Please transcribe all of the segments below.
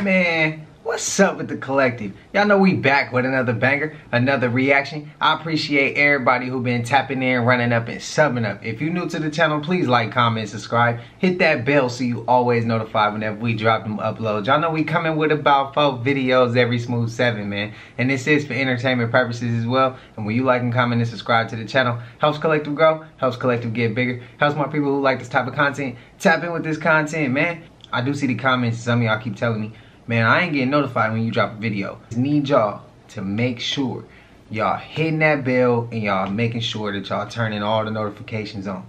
Man, what's up with the collective? Y'all know we back with another banger, another reaction. I appreciate everybody who been tapping in, running up, and subbing up. If you're new to the channel, please like, comment, subscribe. Hit that bell so you always notified whenever we drop them uploads. Y'all know we coming with about four videos every smooth seven, man. And this is for entertainment purposes as well. And when you like and comment and subscribe to the channel, helps collective grow, helps collective get bigger, helps more people who like this type of content tap in with this content, man. I do see the comments. Some of y'all keep telling me Man, I ain't getting notified when you drop a video. Need y'all to make sure y'all hitting that bell and y'all making sure that y'all turning all the notifications on.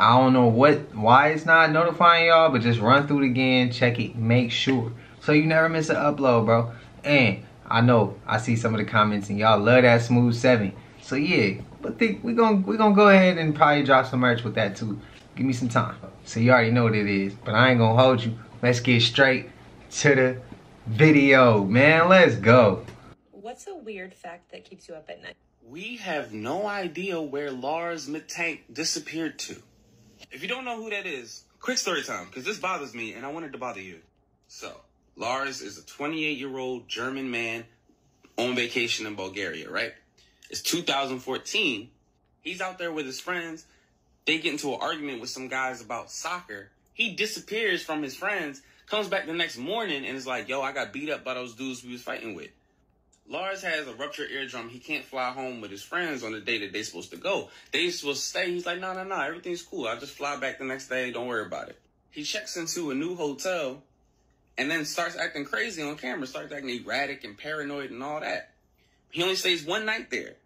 I don't know what why it's not notifying y'all, but just run through it again, check it, make sure. So you never miss an upload, bro. And I know I see some of the comments and y'all love that smooth seven. So yeah, but think we gonna we gonna go ahead and probably drop some merch with that too. Give me some time. So you already know what it is, but I ain't gonna hold you. Let's get straight to the video, man. Let's go. What's a weird fact that keeps you up at night? We have no idea where Lars Mittank disappeared to. If you don't know who that is, quick story time, because this bothers me and I wanted to bother you. So, Lars is a 28 year old German man on vacation in Bulgaria, right? It's 2014. He's out there with his friends. They get into an argument with some guys about soccer. He disappears from his friends Comes back the next morning and is like, yo, I got beat up by those dudes we was fighting with. Lars has a ruptured eardrum. He can't fly home with his friends on the day that they're supposed to go. They supposed to stay. He's like, no, no, no, everything's cool. I'll just fly back the next day. Don't worry about it. He checks into a new hotel and then starts acting crazy on camera, starts acting erratic and paranoid and all that. He only stays one night there.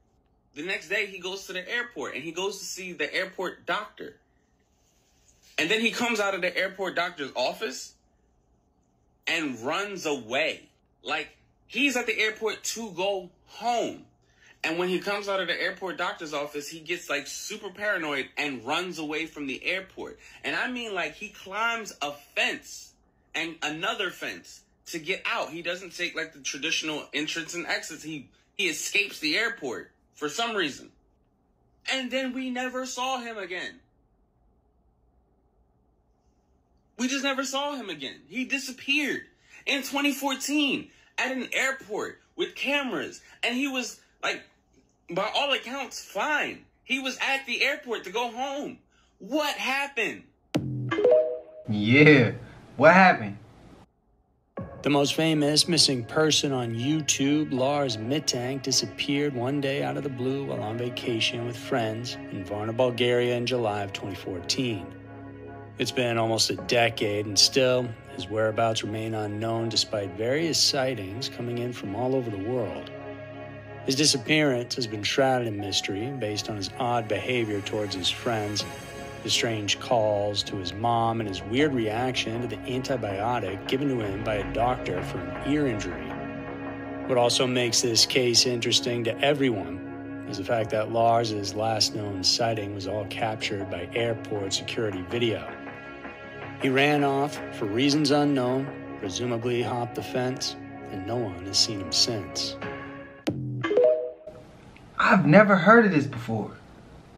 The next day, he goes to the airport and he goes to see the airport doctor. And then he comes out of the airport doctor's office and runs away. Like he's at the airport to go home. And when he comes out of the airport doctor's office, he gets like super paranoid and runs away from the airport. And I mean, like, he climbs a fence and another fence to get out. He doesn't take like the traditional entrance and exits. He, he escapes the airport for some reason. And then we never saw him again. We just never saw him again. He disappeared in 2014 at an airport with cameras. And he was, like, by all accounts, fine. He was at the airport to go home. What happened? Yeah, what happened? The most famous missing person on YouTube, Lars Mittank, disappeared one day out of the blue while on vacation with friends in Varna, Bulgaria in July of 2014. It's been almost a decade, and still, his whereabouts remain unknown despite various sightings coming in from all over the world. His disappearance has been shrouded in mystery based on his odd behavior towards his friends, his strange calls to his mom, and his weird reaction to the antibiotic given to him by a doctor for an ear injury. What also makes this case interesting to everyone is the fact that Lars's last known sighting was all captured by airport security video. He ran off for reasons unknown, presumably hopped the fence, and no one has seen him since. I've never heard of this before.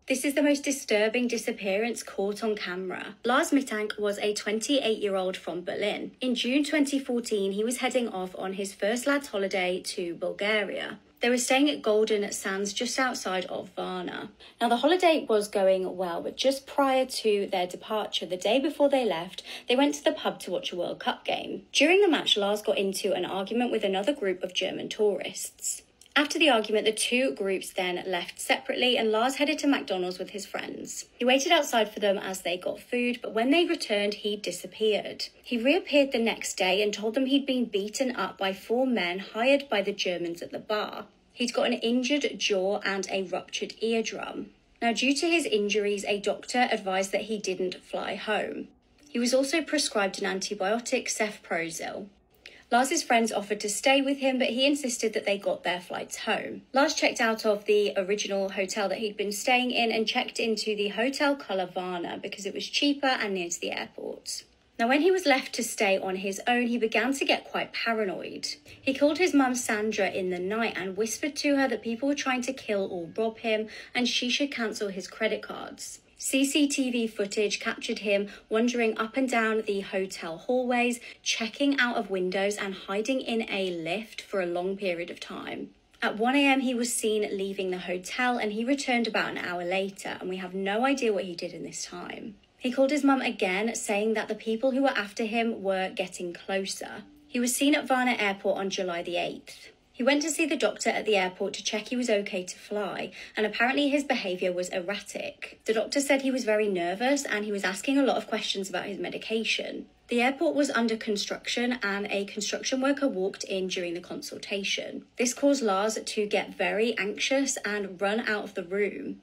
This is the most disturbing disappearance caught on camera. Lars Mittank was a 28 year old from Berlin. In June 2014, he was heading off on his first lad's holiday to Bulgaria. They were staying at Golden Sands just outside of Varna. Now, the holiday was going well, but just prior to their departure, the day before they left, they went to the pub to watch a World Cup game. During the match, Lars got into an argument with another group of German tourists. After the argument, the two groups then left separately, and Lars headed to McDonald's with his friends. He waited outside for them as they got food, but when they returned, he disappeared. He reappeared the next day and told them he'd been beaten up by four men hired by the Germans at the bar. He'd got an injured jaw and a ruptured eardrum. Now, due to his injuries, a doctor advised that he didn't fly home. He was also prescribed an antibiotic, cefprozil. Lars's friends offered to stay with him, but he insisted that they got their flights home. Lars checked out of the original hotel that he'd been staying in and checked into the Hotel Varna because it was cheaper and near to the airport. Now, when he was left to stay on his own, he began to get quite paranoid. He called his mum Sandra in the night and whispered to her that people were trying to kill or rob him and she should cancel his credit cards. CCTV footage captured him wandering up and down the hotel hallways, checking out of windows, and hiding in a lift for a long period of time. At 1am, he was seen leaving the hotel and he returned about an hour later, and we have no idea what he did in this time. He called his mum again, saying that the people who were after him were getting closer. He was seen at Varna Airport on July the 8th. He went to see the doctor at the airport to check he was okay to fly, and apparently his behaviour was erratic. The doctor said he was very nervous and he was asking a lot of questions about his medication. The airport was under construction and a construction worker walked in during the consultation. This caused Lars to get very anxious and run out of the room.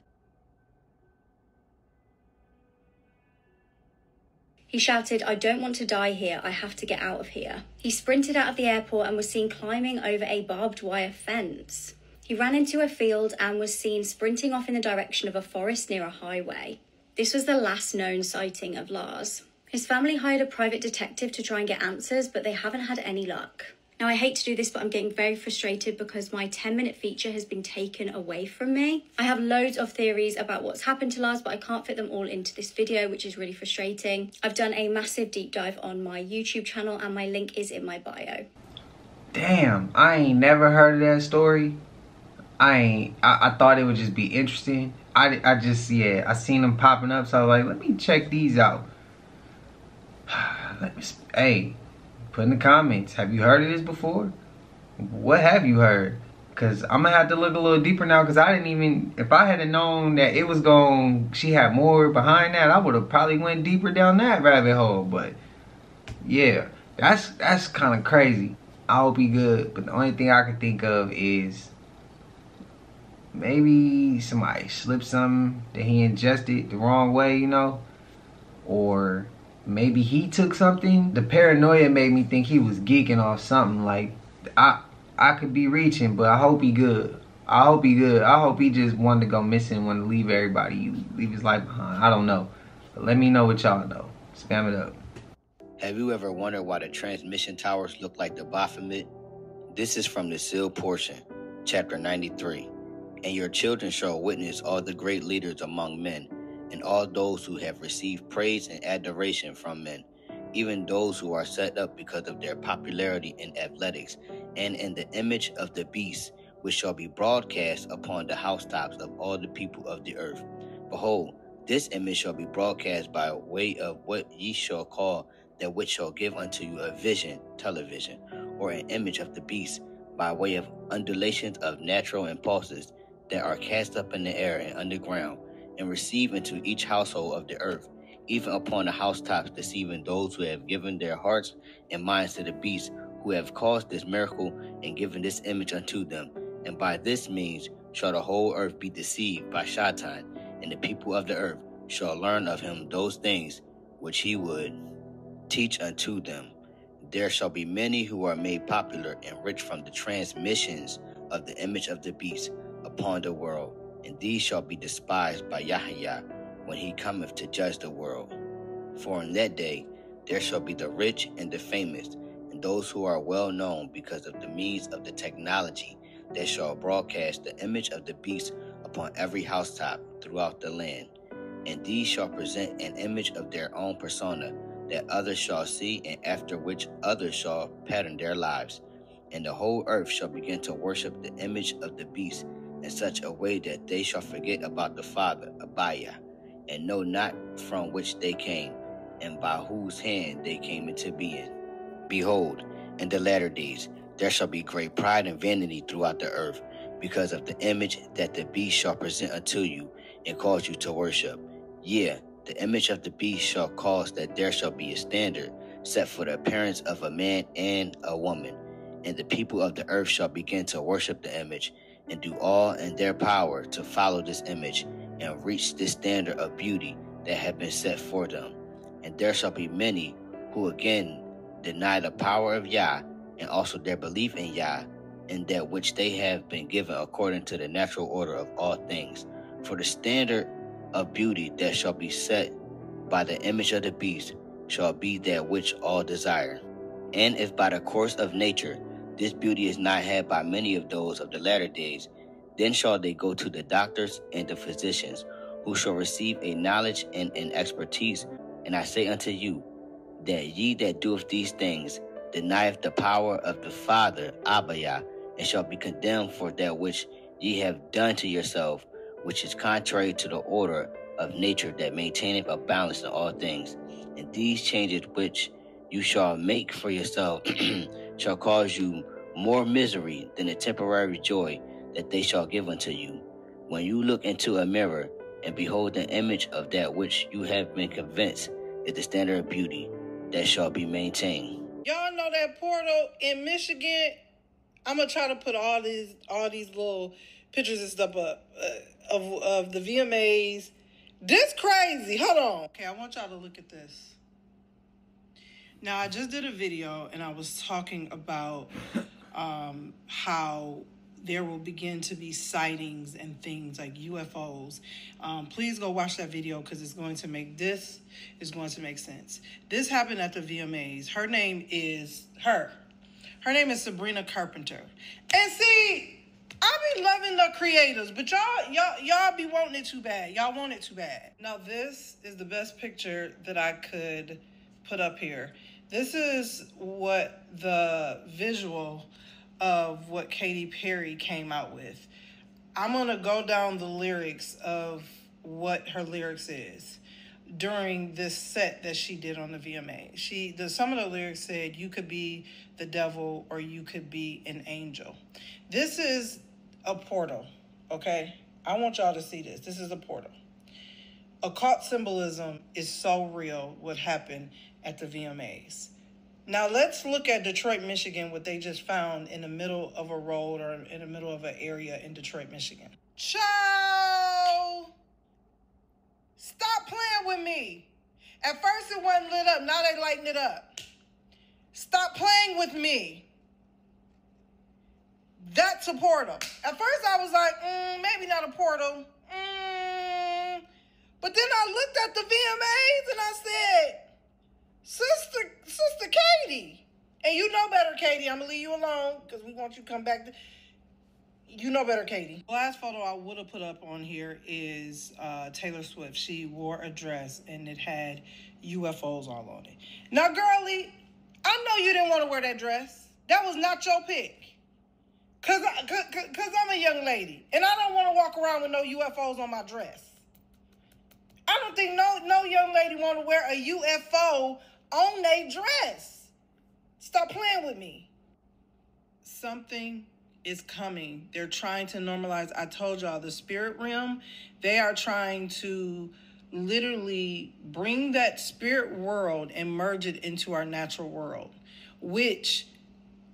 He shouted, I don't want to die here. I have to get out of here. He sprinted out of the airport and was seen climbing over a barbed wire fence. He ran into a field and was seen sprinting off in the direction of a forest near a highway. This was the last known sighting of Lars. His family hired a private detective to try and get answers, but they haven't had any luck. Now, I hate to do this, but I'm getting very frustrated because my 10 minute feature has been taken away from me. I have loads of theories about what's happened to Lars, but I can't fit them all into this video, which is really frustrating. I've done a massive deep dive on my YouTube channel, and my link is in my bio. Damn, I ain't never heard of that story. I ain't, I, I thought it would just be interesting. I, I just, yeah, I seen them popping up, so I was like, let me check these out. let me, hey, Put in the comments. Have you heard of this before? What have you heard? Cause I'm gonna have to look a little deeper now. Cause I didn't even. If I had known that it was going, she had more behind that. I would have probably went deeper down that rabbit hole. But yeah, that's that's kind of crazy. I hope he good. But the only thing I can think of is maybe somebody slipped something that he ingested the wrong way, you know, or maybe he took something. The paranoia made me think he was geeking off something. Like I I could be reaching, but I hope he good. I hope he good. I hope he just wanted to go missing, wanted to leave everybody, leave his life behind. I don't know. But let me know what y'all know. Spam it up. Have you ever wondered why the transmission towers look like the Baphomet? This is from the sealed portion, chapter 93. And your children shall witness all the great leaders among men and all those who have received praise and adoration from men, even those who are set up because of their popularity in athletics, and in the image of the beast, which shall be broadcast upon the housetops of all the people of the earth. Behold, this image shall be broadcast by way of what ye shall call that which shall give unto you a vision, television, or an image of the beast, by way of undulations of natural impulses that are cast up in the air and underground and receive into each household of the earth, even upon the housetops, deceiving those who have given their hearts and minds to the beast, who have caused this miracle and given this image unto them. And by this means shall the whole earth be deceived by Shaitan, and the people of the earth shall learn of him those things which he would teach unto them. There shall be many who are made popular and rich from the transmissions of the image of the beast upon the world and these shall be despised by Yahya when he cometh to judge the world. For in that day there shall be the rich and the famous, and those who are well known because of the means of the technology that shall broadcast the image of the beast upon every housetop throughout the land. And these shall present an image of their own persona that others shall see, and after which others shall pattern their lives. And the whole earth shall begin to worship the image of the beast in such a way that they shall forget about the Father, Abaya, and know not from which they came, and by whose hand they came into being. Behold, in the latter days there shall be great pride and vanity throughout the earth, because of the image that the beast shall present unto you, and cause you to worship. Yea, the image of the beast shall cause that there shall be a standard set for the appearance of a man and a woman, and the people of the earth shall begin to worship the image and do all in their power to follow this image and reach this standard of beauty that had been set for them. And there shall be many who again deny the power of Yah and also their belief in Yah and that which they have been given according to the natural order of all things. For the standard of beauty that shall be set by the image of the beast shall be that which all desire. And if by the course of nature this beauty is not had by many of those of the latter days. Then shall they go to the doctors and the physicians, who shall receive a knowledge and an expertise. And I say unto you, that ye that doeth these things denieth the power of the Father, Abaya, and shall be condemned for that which ye have done to yourself, which is contrary to the order of nature that maintaineth a balance in all things. And these changes which you shall make for yourself shall cause you more misery than the temporary joy that they shall give unto you. When you look into a mirror and behold the image of that which you have been convinced is the standard of beauty that shall be maintained. Y'all know that portal in Michigan. I'm gonna try to put all these all these little pictures and stuff up uh, of of the VMAs. This crazy. Hold on. Okay, I want y'all to look at this. Now I just did a video and I was talking about um, how there will begin to be sightings and things like UFOs. Um, please go watch that video because it's going to make this is going to make sense. This happened at the VMAs. Her name is her. Her name is Sabrina Carpenter. And see, I be loving the creators, but y'all y'all y'all be wanting it too bad. Y'all want it too bad. Now this is the best picture that I could put up here. This is what the visual of what Katy Perry came out with. I'm going to go down the lyrics of what her lyrics is during this set that she did on the VMA. She the some of the lyrics said you could be the devil or you could be an angel. This is a portal, okay? I want y'all to see this. This is a portal. Occult symbolism is so real what happened at the VMAs. Now let's look at Detroit, Michigan, what they just found in the middle of a road or in the middle of an area in Detroit, Michigan. Ciao! Stop playing with me. At first it wasn't lit up, now they lighting it up. Stop playing with me. That's a portal. At first I was like, mm, maybe not a portal. Mm. But then I looked at the VMAs and I said, Sister, Sister Katy. And you know better, Katy. I'm gonna leave you alone because we want you to come back. To, you know better, Katy. Last photo I would have put up on here is uh, Taylor Swift. She wore a dress and it had UFOs all on it. Now, girlie, I know you didn't want to wear that dress. That was not your pick. Cause, I, cause, cause I'm a young lady and I don't want to walk around with no UFOs on my dress. I don't think no no young lady want to wear a UFO on their dress. Stop playing with me. Something is coming. They're trying to normalize. I told y'all the spirit realm, they are trying to literally bring that spirit world and merge it into our natural world, which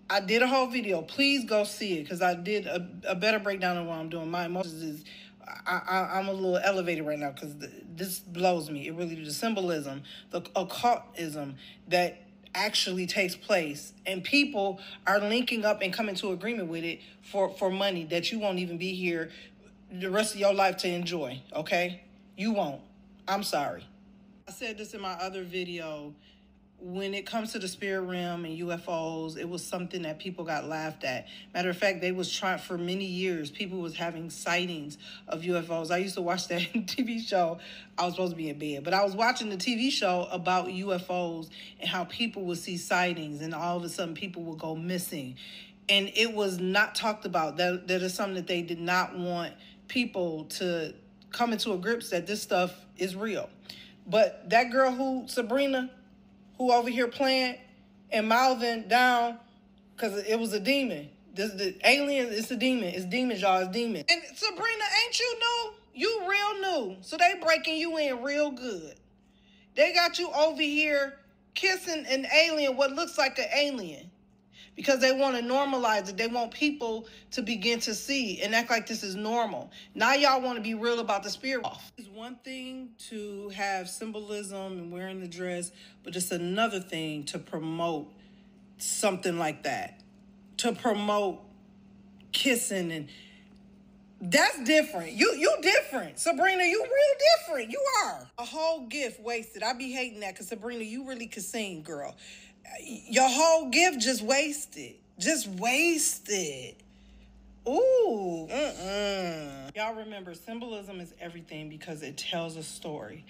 I did a whole video. Please go see it because I did a, a, better breakdown of what I'm doing. My emotions is I, I, am a little elevated right now because this blows me. It really the symbolism, the occultism that actually takes place, and people are linking up and coming to agreement with it for for money that you won't even be here the rest of your life to enjoy. Okay, you won't. I'm sorry. I said this in my other video when it comes to the spirit realm and UFOs, it was something that people got laughed at. Matter of fact, they was trying for many years. People was having sightings of UFOs. I used to watch that TV show. I was supposed to be in bed, but I was watching the TV show about UFOs and how people would see sightings, and all of a sudden people would go missing, and it was not talked about. That that is something that they did not want people to come into a grips that this stuff is real. But that girl who Sabrina who over here playing and mouthing down because it was a demon. This the alien, it's a demon. It's demons, y'all. It's demons. And Sabrina, ain't you new? You real new. So they breaking you in real good. They got you over here kissing an alien, what looks like an alien because they want to normalize it. They want people to begin to see and act like this is normal. Now y'all want to be real about the spirit. It's one thing to have symbolism and wearing the dress, but it's another thing to promote something like that. To promote kissing and that's different. You you different. Sabrina, you real different. You are. A whole gift wasted. I be hating that because Sabrina, you really could sing, girl your whole gift just wasted. Just wasted. Ooh, mm-mm. Y'all remember, symbolism is everything because it tells a story.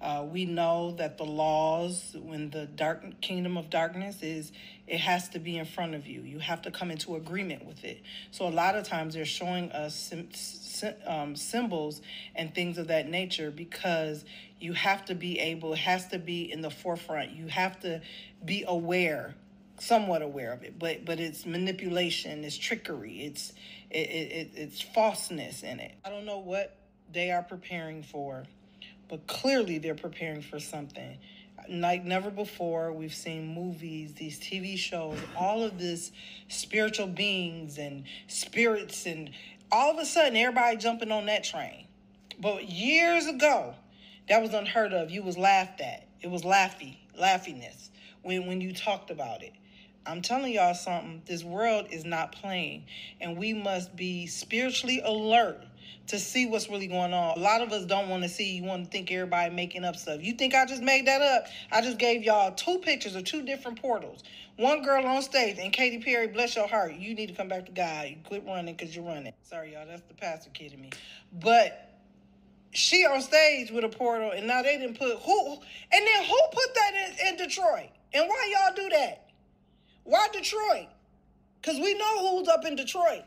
Uh, we know that the laws, when the dark kingdom of darkness is, it has to be in front of you. You have to come into agreement with it. So a lot of times they're showing us sim- sim- um, symbols and things of that nature because you have to be able, it has to be in the forefront. You have to be aware somewhat aware of it, but but it's manipulation, it's trickery, it's it, it, it's falseness in it. I don't know what they are preparing for, but clearly they're preparing for something. Like never before, we've seen movies, these TV shows, all of this spiritual beings and spirits, and all of a sudden everybody jumping on that train. But years ago, that was unheard of. You was laughed at. It was laughy, laughiness when when you talked about it. I'm telling y'all something. This world is not playing, and we must be spiritually alert to see what's really going on. A lot of us don't want to see. You want to think everybody making up stuff. You think I just made that up? I just gave y'all two pictures of two different portals. One girl on stage and Katy Perry, bless your heart. You need to come back to God. You quit running because you're running. Sorry, y'all. That's the pastor kidding me. But she on stage with a portal, and now they didn't put who, and then who put that in, in Detroit? And why y'all do that? Why Detroit? Because we know who's up in Detroit.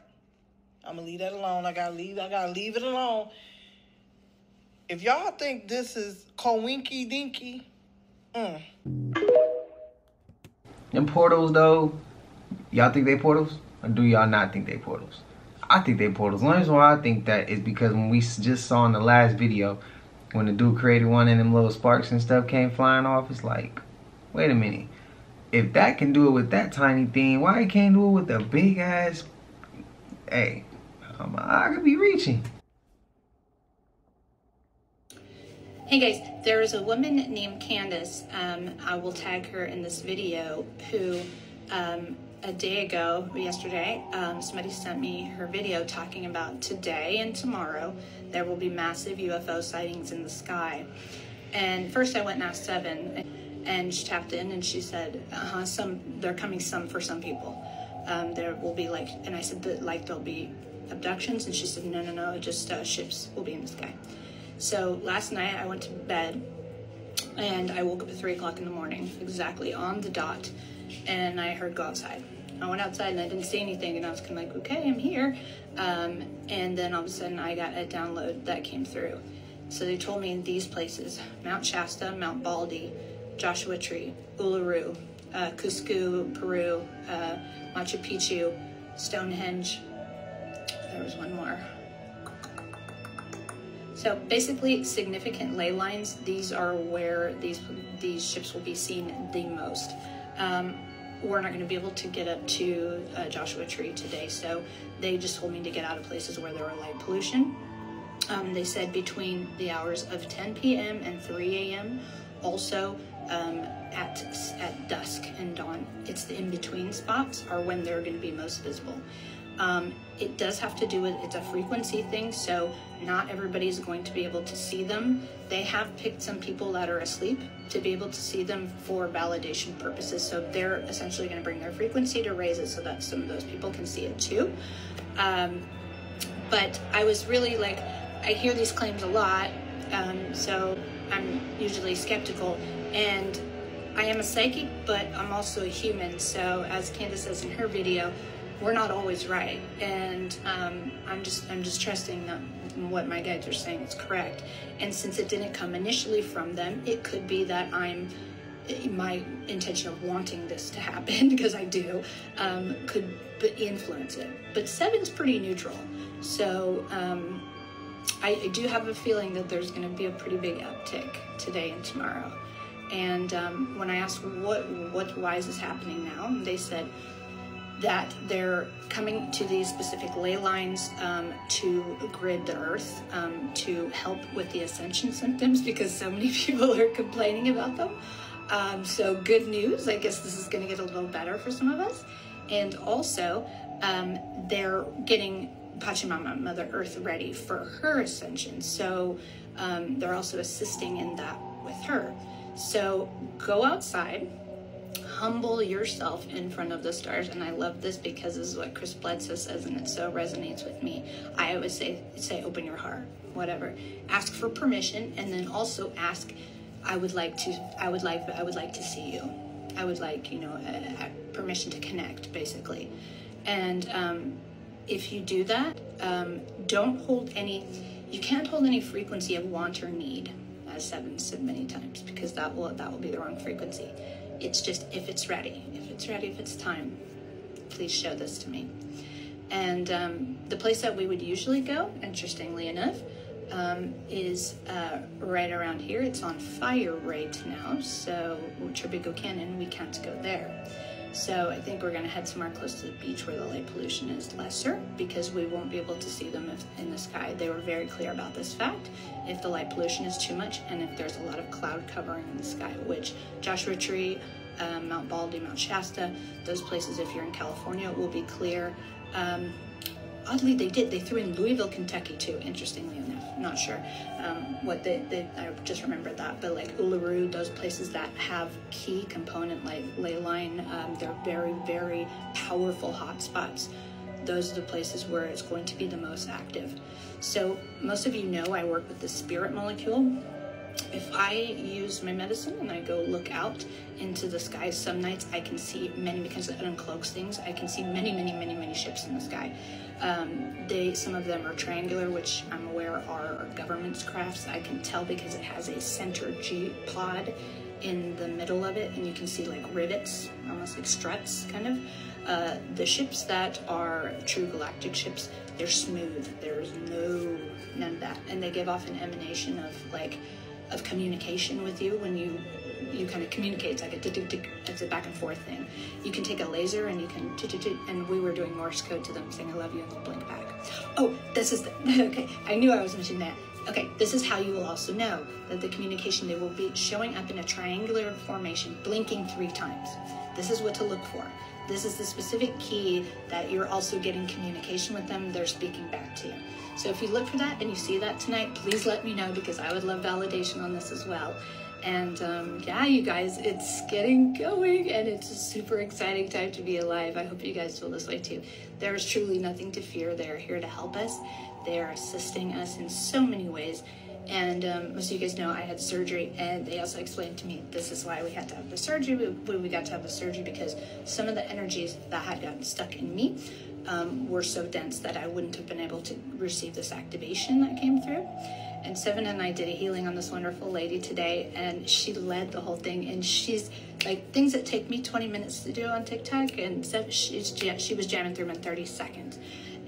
I'm gonna leave that alone. I gotta leave. I gotta leave it alone. If y'all think this is coinky dinky, mm. Them portals though, y'all think they portals? Or do y'all not think they portals? I think they portals. The only reason why I think that is because when we just saw in the last video, when the dude created one and them little sparks and stuff came flying off, it's like, wait a minute if that can do it with that tiny thing, why it can't do it with a big ass? Hey, um, I could be reaching. Hey guys, there is a woman named Candace. Um, I will tag her in this video who um, a day ago, yesterday, um, somebody sent me her video talking about today and tomorrow there will be massive UFO sightings in the sky. And first I went and asked Seven and she tapped in and she said, uh-huh, some, they're coming some for some people. Um, there will be like, and I said that like there'll be abductions and she said, no, no, no, just uh, ships will be in the sky. So last night I went to bed and I woke up at three o'clock in the morning, exactly on the dot, and I heard go outside. I went outside and I didn't see anything, and I was kind of like, okay, I'm here. Um, and then all of a sudden, I got a download that came through. So they told me in these places Mount Shasta, Mount Baldy, Joshua Tree, Uluru, uh, Cusco, Peru, uh, Machu Picchu, Stonehenge. There was one more. So basically, significant ley lines. These are where these these ships will be seen the most. Um, we're not going to be able to get up to uh, Joshua Tree today, so they just told me to get out of places where there are light pollution. Um, they said between the hours of 10 p.m. and 3 a.m. Also, um, at, at dusk and dawn. It's the in-between spots are when they're going to be most visible. Um, it does have to do with, it's a frequency thing, so not everybody's going to be able to see them. They have picked some people that are asleep to be able to see them for validation purposes. So they're essentially going to bring their frequency to raise it so that some of those people can see it too. Um, but I was really like, I hear these claims a lot, um, so I'm usually skeptical. And I am a psychic, but I'm also a human. So as Candace says in her video, we're not always right. And um, I'm just I'm just trusting that what my guides are saying is correct. And since it didn't come initially from them, it could be that I'm my intention of wanting this to happen because I do um, could influence it. But seven's pretty neutral, so um, I, I, do have a feeling that there's going to be a pretty big uptick today and tomorrow. And um, when I asked what, what, why is this happening now, they said that they're coming to these specific ley lines um, to grid the earth um, to help with the ascension symptoms because so many people are complaining about them. Um, so good news, I guess this is going to get a little better for some of us. And also, um, they're getting Pachamama, Mother Earth, ready for her ascension. So um, they're also assisting in that with her. So go outside, humble yourself in front of the stars. And I love this because this is what Chris Bledsoe says, and it so resonates with me. I always say, say, open your heart, whatever. Ask for permission, and then also ask, I would like to, I would like, I would like to see you. I would like, you know, uh, permission to connect, basically. And um, if you do that, um, don't hold any, you can't hold any frequency of want or need, as Seven said many times, because that will that will be the wrong frequency. It's just if it's ready, if it's ready, if it's time, please show this to me. And um, the place that we would usually go, interestingly enough, um, is uh, right around here. It's on fire right now, so Trabuco Canyon, we can't go there. So I think we're gonna head somewhere close to the beach where the light pollution is lesser because we won't be able to see them in the sky. They were very clear about this fact. If the light pollution is too much and if there's a lot of cloud covering in the sky, which Joshua Tree, um, Mount Baldy, Mount Shasta, those places, if you're in California, will be clear. Um, oddly, they did. They threw in Louisville, Kentucky too, interestingly. Not sure um, what they, they, I just remembered that. But like Uluru, those places that have key component like ley line, um, they're very, very powerful hotspots. Those are the places where it's going to be the most active. So most of you know I work with the spirit molecule if I use my medicine and I go look out into the sky, some nights I can see many, because it uncloaks things, I can see many, many, many, many ships in the sky. Um, they, some of them are triangular, which I'm aware are government's crafts. I can tell because it has a center G pod in the middle of it, and you can see like rivets, almost like struts, kind of. Uh, the ships that are true galactic ships, they're smooth. There's no none of that, and they give off an emanation of like of communication with you when you you kind of communicate. It's like a tick, tick, tick, it's a back and forth thing. You can take a laser and you can tick, tick, tick, and we were doing Morse code to them saying I love you and they'll blink back. Oh, this is the, okay. I knew I was mentioning that. Okay, this is how you will also know that the communication they will be showing up in a triangular formation, blinking three times. This is what to look for. This is the specific key that you're also getting communication with them. They're speaking back to you. So if you look for that and you see that tonight, please let me know because I would love validation on this as well. And um, yeah, you guys, it's getting going and it's a super exciting time to be alive. I hope you guys feel this way too. There is truly nothing to fear. They're here to help us. They are assisting us in so many ways. And um, most of you guys know I had surgery, and they also explained to me this is why we had to have the surgery. We, we got to have the surgery because some of the energies that had gotten stuck in me um, were so dense that I wouldn't have been able to receive this activation that came through. And Seven and I did a healing on this wonderful lady today, and she led the whole thing. And she's like things that take me 20 minutes to do on TikTok, and she's she was jamming through them in 30 seconds.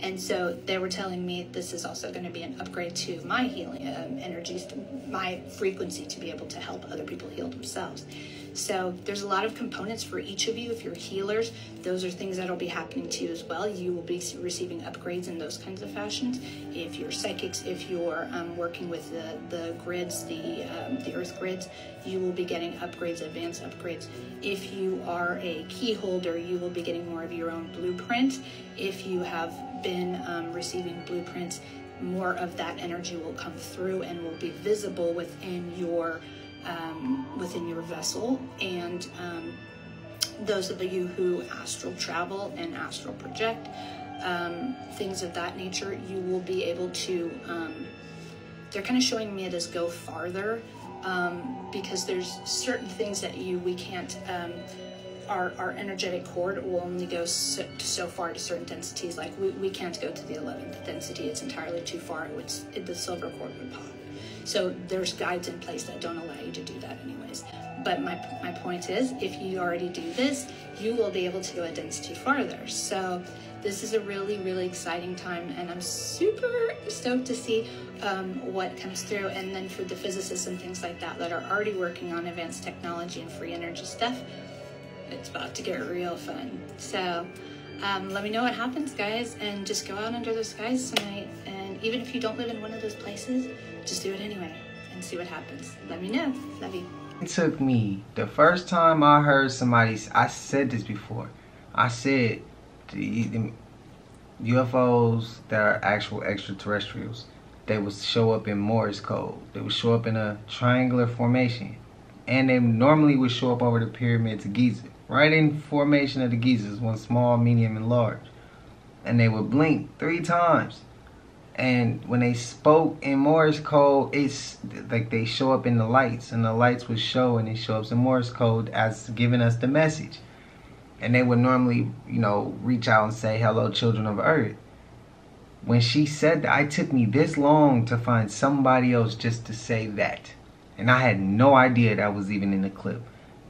And so they were telling me this is also going to be an upgrade to my healing um, energies, my frequency to be able to help other people heal themselves. So there's a lot of components for each of you. If you're healers, those are things that'll be happening to you as well. You will be receiving upgrades in those kinds of fashions. If you're psychics, if you're um, working with the, the grids, the, um, the earth grids, you will be getting upgrades, advanced upgrades. If you are a key holder, you will be getting more of your own blueprint. If you have been um, receiving blueprints, more of that energy will come through and will be visible within your um, within your vessel. And um, those of you who astral travel and astral project, um, things of that nature, you will be able to. Um, they're kind of showing me it as go farther um, because there's certain things that you we can't. Um, our, our energetic cord will only go so, so, far to certain densities. Like we, we can't go to the 11th density. It's entirely too far. It would, it, the silver cord would pop. So there's guides in place that don't allow you to do that anyways. But my, my point is, if you already do this, you will be able to go a density farther. So this is a really, really exciting time and I'm super stoked to see um, what comes through. And then for the physicists and things like that that are already working on advanced technology and free energy stuff, it's about to get real fun. So um, let me know what happens, guys, and just go out under the skies tonight. And even if you don't live in one of those places, just do it anyway and see what happens. Let me know. Love you. It took me the first time I heard somebody. I said this before. I said the, the UFOs that are actual extraterrestrials. They would show up in Morse code. They would show up in a triangular formation, and they normally would show up over the pyramids of Giza. right in formation of the geezers, one small, medium, and large. And they would blink three times. And when they spoke in Morse code, it's like they show up in the lights, and the lights would show, and it show up in Morse code as giving us the message. And they would normally, you know, reach out and say, "Hello, children of Earth." When she said that, it took me this long to find somebody else just to say that, and I had no idea that was even in the clip.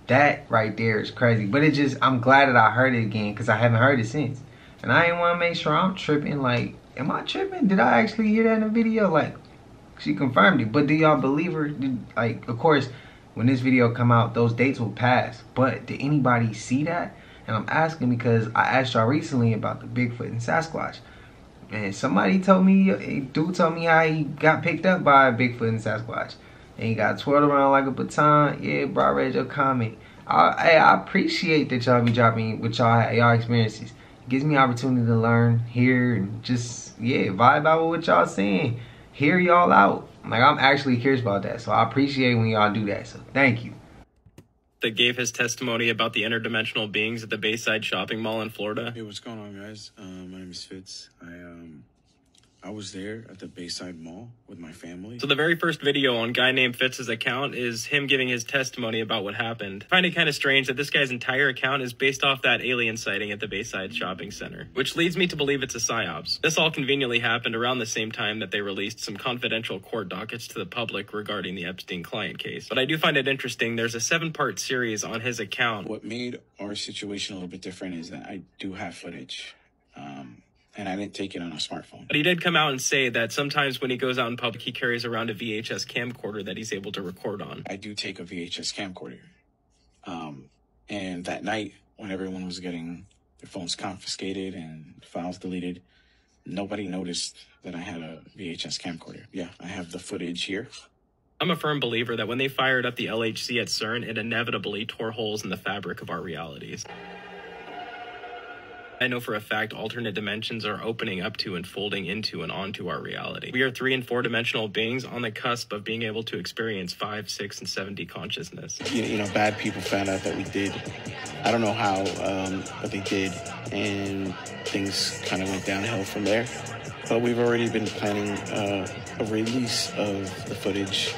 That right there is crazy. But it just, I'm glad that I heard it again because I haven't heard it since. And I ain't want to make sure I'm tripping. Like, am I tripping? Did I actually hear that in the video? Like, she confirmed it. But do y'all believe her? Like, of course, when this video come out, those dates will pass. But did anybody see that? And I'm asking because I asked y'all recently about the Bigfoot and Sasquatch. And somebody told me, a dude told me how he got picked up by a Bigfoot and Sasquatch and he got twirled around like a baton. Yeah, bro, I read your comment. I, I appreciate that y'all be dropping with y'all y'all experiences. It gives me opportunity to learn, hear, and just yeah, vibe out with what y'all saying. Hear y'all out. Like I'm actually curious about that, so I appreciate when y'all do that. So thank you. That gave his testimony about the interdimensional beings at the Bayside Shopping Mall in Florida. Hey, what's going on, guys? Uh, my name is Fitz. I um I was there at the Bayside Mall with my family. So the very first video on guy named Fitz's account is him giving his testimony about what happened. I find it kind of strange that this guy's entire account is based off that alien sighting at the Bayside Shopping Center, which leads me to believe it's a psyops. This all conveniently happened around the same time that they released some confidential court dockets to the public regarding the Epstein client case. But I do find it interesting. There's a seven-part series on his account. What made our situation a little bit different is that I do have footage. Um, and I didn't take it on a smartphone. But he did come out and say that sometimes when he goes out in public, he carries around a VHS camcorder that he's able to record on. I do take a VHS camcorder. Um, and that night, when everyone was getting their phones confiscated and files deleted, nobody noticed that I had a VHS camcorder. Yeah, I have the footage here. I'm a firm believer that when they fired up the LHC at CERN, it inevitably tore holes in the fabric of our realities. I know for a fact alternate dimensions are opening up to and folding into and onto our reality. We are three and four dimensional beings on the cusp of being able to experience five, six, and 7D consciousness. You, you know, bad people found out that we did. I don't know how, um, but they did. And things kind of went downhill from there. But we've already been planning uh, a release of the footage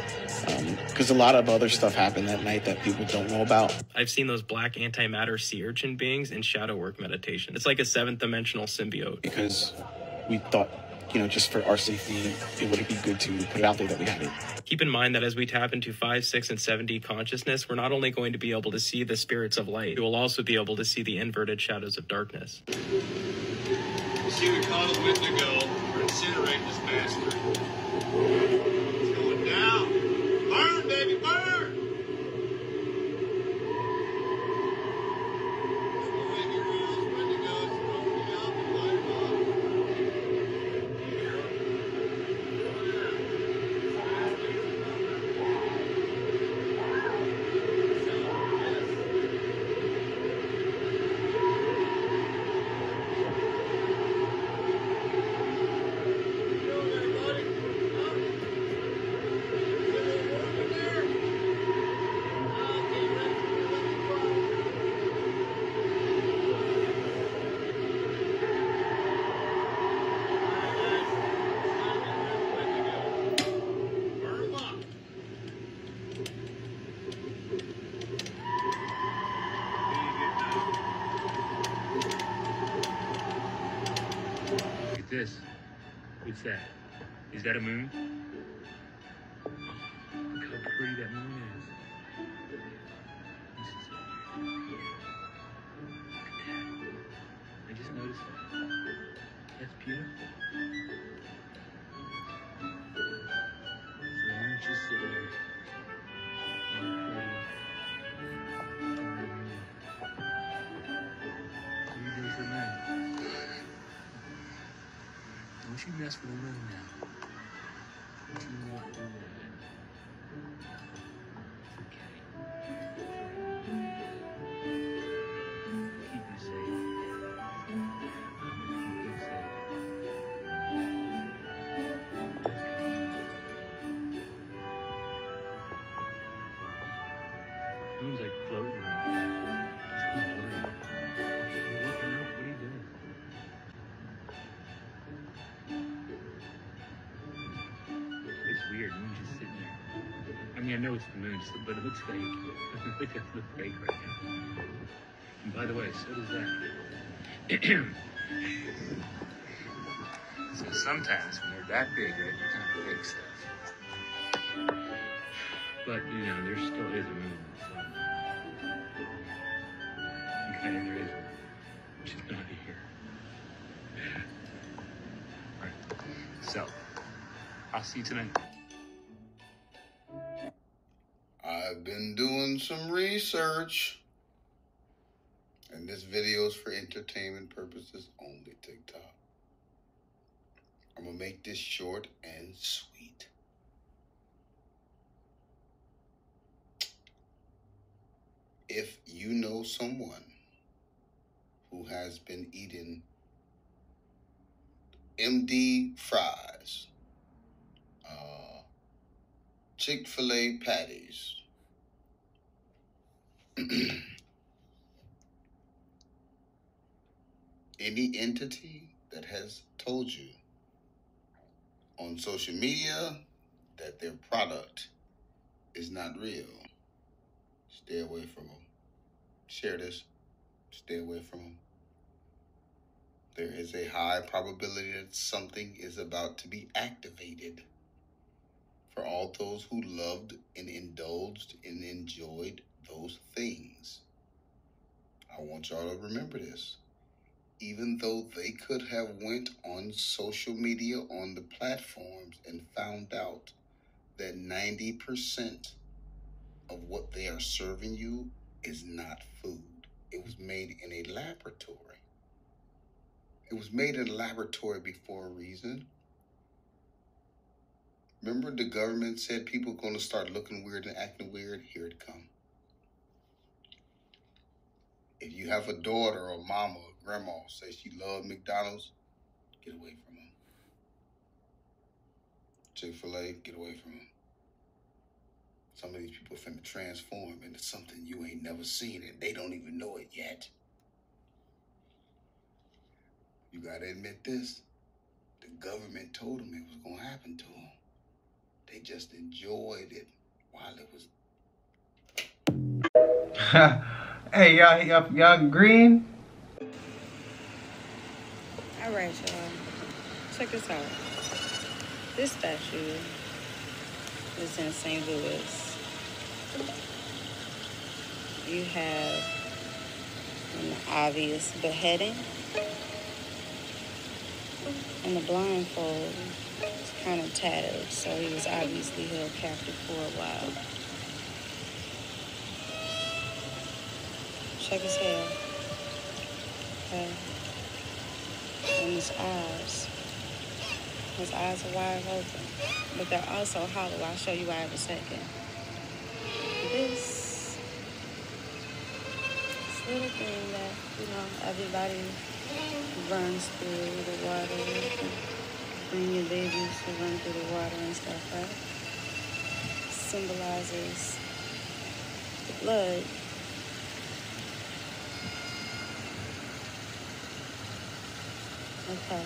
because um, a lot of other stuff happened that night that people don't know about. I've seen those black antimatter sea urchin beings in shadow work meditation. It's like a seventh dimensional symbiote. Because we thought, you know, just for our safety, it would be good to put it out there that we had it. Keep in mind that as we tap into 5, 6, and 7D consciousness, we're not only going to be able to see the spirits of light, we will also be able to see the inverted shadows of darkness. You see, we caught a Wendigo. We're incinerating this bastard. This? What's that? Is that a moon? Know it's the moon, so- but it looks fake. it does look fake right now. And by the way, so does that. so sometimes when they're that big, right, you kind of fake stuff. But, you know, there still is a moon. So. Okay, there is. She's not here. Right. So, I'll see you tonight. I've been doing some research. And this video is for entertainment purposes only, TikTok. I'm gonna make this short and sweet. If you know someone who has been eating MD fries, uh, Chick fil A patties, any entity that has told you on social media that their product is not real, stay away from them. Share this. Stay away from them. There is a high probability that something is about to be activated. For all those who loved and indulged and enjoyed those things. I want y'all to remember this. Even though they could have went on social media on the platforms and found out that 90% of what they are serving you is not food. It was made in a laboratory. It was made in a laboratory before a reason. Remember the government said people are going to start looking weird and acting weird? Here it come. If you have a daughter or mama or grandma say she love McDonald's, get away from them. Chick-fil-A, get away from them. Some of these people are finna transform into something you ain't never seen and they don't even know it yet. You gotta admit this. The government told them it was gonna happen to them. They just enjoyed it while it was hey, y'all, y'all, y'all green? All right, y'all. Check this out. This statue is in St. Louis. You have an obvious beheading, and the blindfold is kind of tattered, so he was obviously held captive for a while. Check his hair. Okay. And his eyes. His eyes are wide open, but they're also hollow. I'll show you why in a second. This, little thing that, you know, everybody runs through the water. Bring your babies to run through the water and stuff, right? Symbolizes the blood Okay.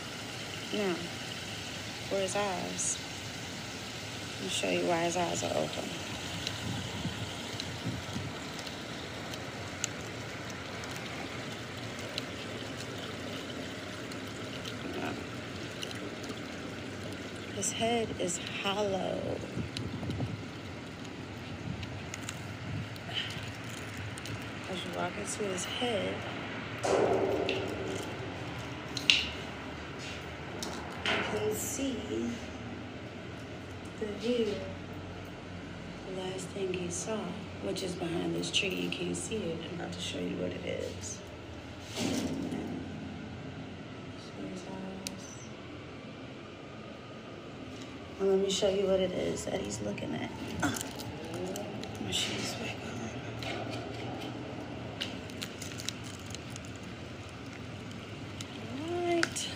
Now, for his eyes, me show you why his eyes are open. His head is hollow. As you walk into his head, you can see the view. The last thing he saw, which is behind this tree. You can't see it. I'm about to show you what it is. Let me show you what it is that he's looking at. Ah. My shoes back on. Right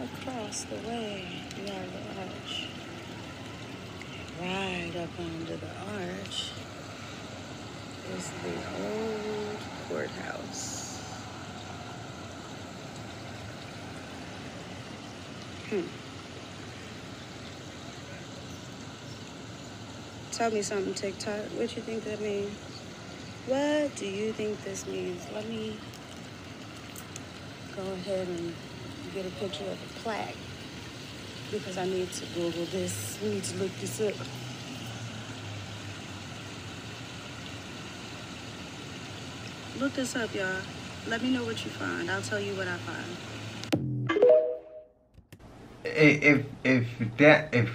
across the way, have the arch. Right up under the arch is the old courthouse. Hmm. Tell me something, TikTok. What do you think that means? What do you think this means? Let me go ahead and get a picture of the plaque because I need to Google this. We need to look this up. Look this up, y'all. Let me know what you find. I'll tell you what I find. if if that if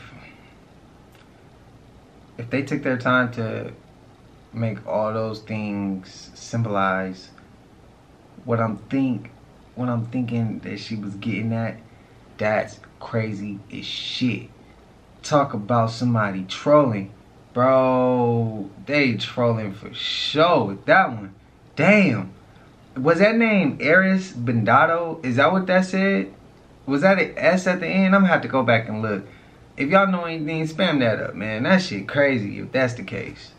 if they took their time to make all those things symbolize what I'm think what I'm thinking that she was getting at, that's crazy as shit. Talk about somebody trolling. Bro, they trolling for sure with that one. Damn. Was that name Eros Bendato? Is that what that said? Was that an S at the end? I'm gonna have to go back and look. If y'all know anything, spam that up, man. That shit crazy if that's the case.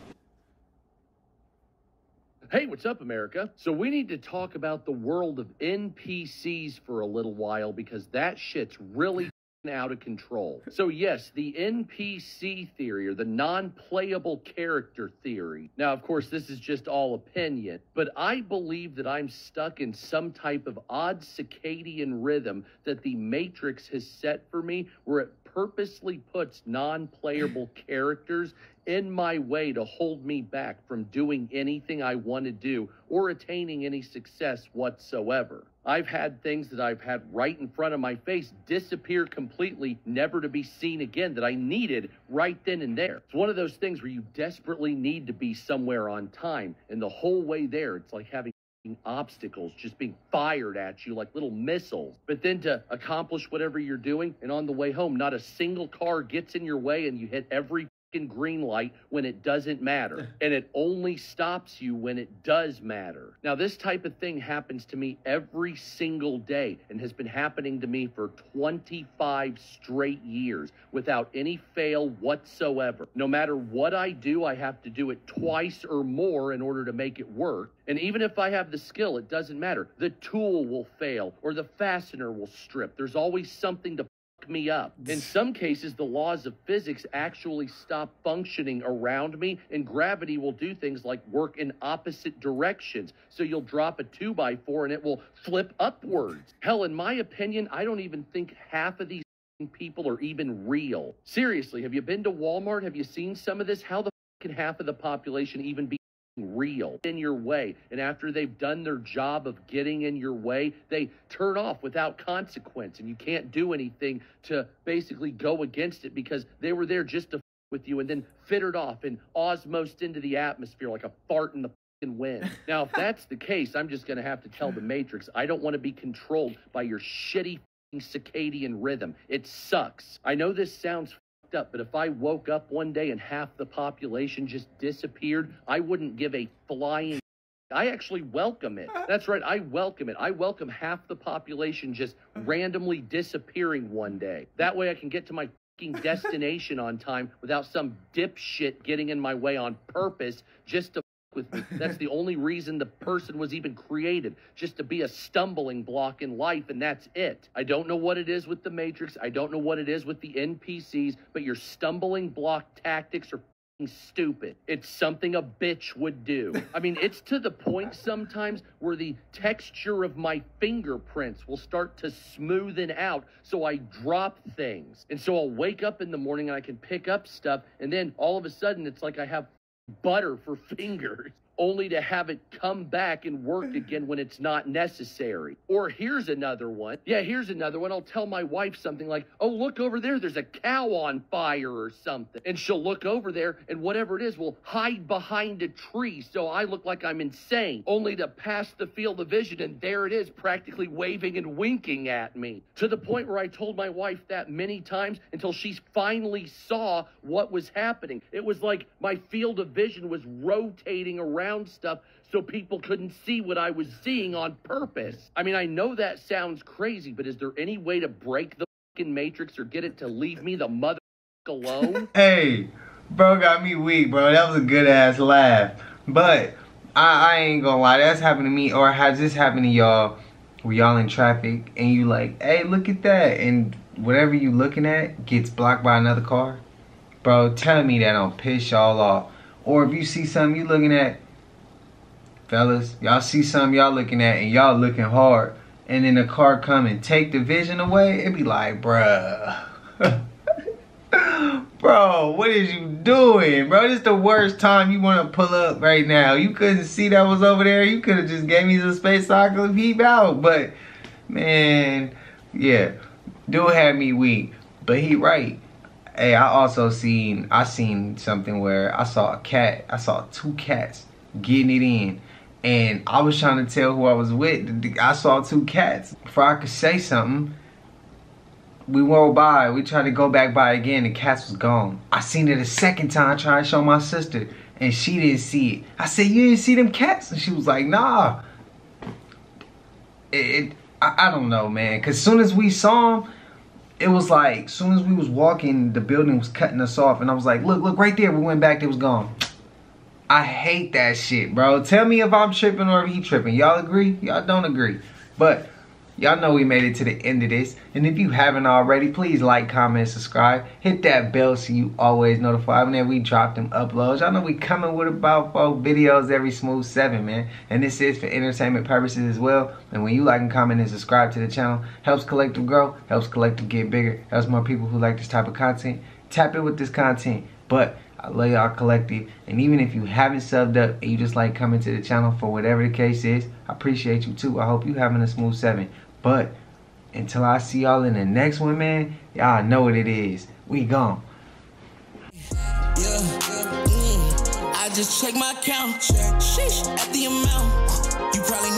Hey, what's up, America? So, we need to talk about the world of NPCs for a little while because that shit's really out of control. So, yes, the NPC theory or the non playable character theory. Now, of course, this is just all opinion, but I believe that I'm stuck in some type of odd circadian rhythm that the Matrix has set for me where it purposely puts non playable characters in my way to hold me back from doing anything I want to do or attaining any success whatsoever. I've had things that I've had right in front of my face disappear completely, never to be seen again, that I needed right then and there. It's one of those things where you desperately need to be somewhere on time, and the whole way there, it's like having obstacles just being fired at you like little missiles. But then to accomplish whatever you're doing, and on the way home, not a single car gets in your way, and you hit every green light when it doesn't matter. and it only stops you when it does matter. Now, this type of thing happens to me every single day and has been happening to me for 25 straight years without any fail whatsoever. No matter what I do, I have to do it twice or more in order to make it work. And even if I have the skill, it doesn't matter. The tool will fail or the fastener will strip. There's always something to me up. In some cases, the laws of physics actually stop functioning around me, and gravity will do things like work in opposite directions. So you'll drop a 2 by 4 and it will flip upwards. Hell, in my opinion, I don't even think half of these people are even real. Seriously, have you been to Walmart? Have you seen some of this? How the can half of the population even be real in your way. And after they've done their job of getting in your way, they turn off without consequence. And you can't do anything to basically go against it because they were there just to with you and then fittered off and osmosed into the atmosphere like a fart in the wind. Now, if that's the case, I'm just going to have to tell the Matrix I don't want to be controlled by your shitty circadian rhythm. It sucks. I know this sounds up, but if I woke up one day and half the population just disappeared, I wouldn't give a flying. I actually welcome it. That's right. I welcome it. I welcome half the population just mm. randomly disappearing one day. That way I can get to my destination on time without some dipshit getting in my way on purpose just to with. That's the only reason the person was even created, just to be a stumbling block in life, and that's it. I don't know what it is with the Matrix. I don't know what it is with the NPCs, but your stumbling block tactics are stupid. It's something a bitch would do. I mean, it's to the point sometimes where the texture of my fingerprints will start to smoothen out so I drop things. And so I'll wake up in the morning and I can pick up stuff and then all of a sudden it's like I have butter for fingers only to have it come back and work again when it's not necessary. Or here's another one. Yeah, here's another one. I'll tell my wife something like, oh, look over there. There's a cow on fire or something. And she'll look over there and whatever it is will hide behind a tree so I look like I'm insane, only to pass the field of vision and there it is, practically waving and winking at me. To the point where I told my wife that many times until she finally saw what was happening. It was like my field of vision was rotating around around stuff so people couldn't see what I was seeing on purpose. I mean, I know that sounds crazy, but is there any way to break the fucking matrix or get it to leave me the mother alone? hey, bro got me weak, bro. That was a good ass laugh. But I, I ain't gonna lie, that's happened to me, or has this happened to y'all where y'all in traffic and you like, hey, look at that, and whatever you looking at gets blocked by another car? Bro, tell me that don't piss y'all off. Or if you see something you looking at, fellas, y'all see something y'all looking at and y'all looking hard, and then the car come and take the vision away, it be like, bruh. bro, what is you doing? Bro, this is the worst time you want to pull up right now. You couldn't see that was over there. You could have just gave me some space so I could peep out. But, man, yeah. Dude had me weak. But he right. Hey, I also seen, I seen something where I saw a cat. I saw two cats getting it in. And I was trying to tell who I was with. I saw two cats. Before I could say something, we rolled by. We tried to go back by again. The cats was gone. I seen it a second time trying to show my sister. And she didn't see it. I said, you didn't see them cats? And she was like, nah. It, it I, I, don't know, man. Because soon as we saw them, it was like, soon as we was walking, the building was cutting us off. And I was like, look, look, right there. We went back, it was gone. I hate that shit, bro. Tell me if I'm tripping or if he tripping. Y'all agree? Y'all don't agree. But Y'all know we made it to the end of this. And if you haven't already, please like, comment, subscribe. Hit that bell so you always notified whenever we drop them uploads. Y'all know we coming with about four videos every smooth seven, man. And this is for entertainment purposes as well. And when you like and comment and subscribe to the channel, helps Collective grow, helps Collective get bigger, helps more people who like this type of content. Tap in with this content. But I love y'all collective. And even if you haven't subbed up and you just like coming to the channel for whatever the case is, I appreciate you too. I hope you having a smooth seven. But until I see y'all in the next one, man, y'all know what it is. We gone. Yeah, mm, I just check my count. Sheesh, at the amount. You probably